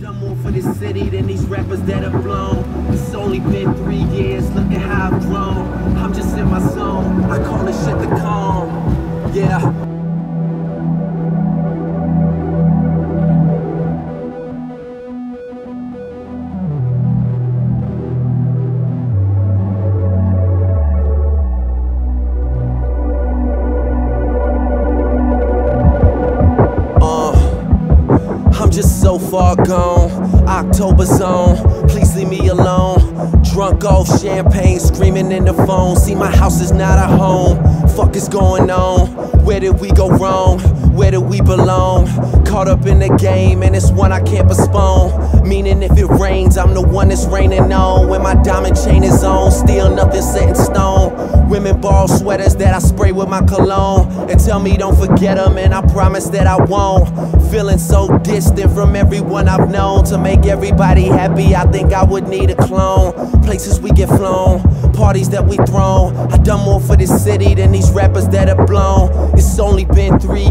done more for this city than these rappers that have blown. It's only been three years, look at how I've grown. I'm just in my zone, I call this shit the calm. Yeah. Just so far gone. October's Own, please leave me alone. Drunk off champagne, screaming in the phone. See, my house is not a home. Fuck is going on? Where did we go wrong? Where do we belong? Caught up in the game, and it's one I can't postpone. Meaning, if it rains, I'm the one that's raining on. When my diamond chain is on, still nothing set borrow sweaters that I spray with my cologne. And tell me don't forget them, and I promise that I won't. Feeling so distant from everyone I've known. To make everybody happy, I think I would need a clone. Places we get flown, parties that we thrown. I done more for this city than these rappers that have blown. It's only been three